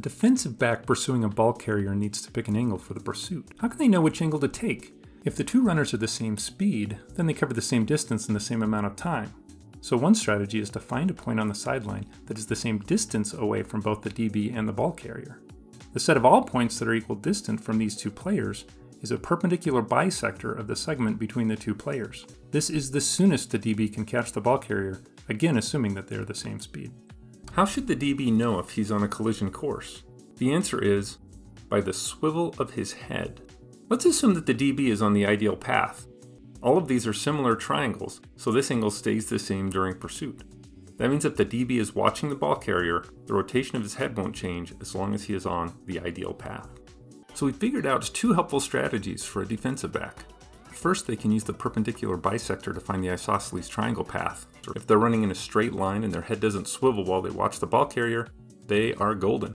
A defensive back pursuing a ball carrier needs to pick an angle for the pursuit. How can they know which angle to take? If the two runners are the same speed, then they cover the same distance in the same amount of time. So one strategy is to find a point on the sideline that is the same distance away from both the DB and the ball carrier. The set of all points that are equal distant from these two players is a perpendicular bisector of the segment between the two players. This is the soonest the DB can catch the ball carrier, again assuming that they are the same speed. How should the DB know if he's on a collision course? The answer is by the swivel of his head. Let's assume that the DB is on the ideal path. All of these are similar triangles, so this angle stays the same during pursuit. That means if the DB is watching the ball carrier, the rotation of his head won't change as long as he is on the ideal path. So we figured out two helpful strategies for a defensive back. First, they can use the perpendicular bisector to find the isosceles triangle path. If they're running in a straight line and their head doesn't swivel while they watch the ball carrier, they are golden.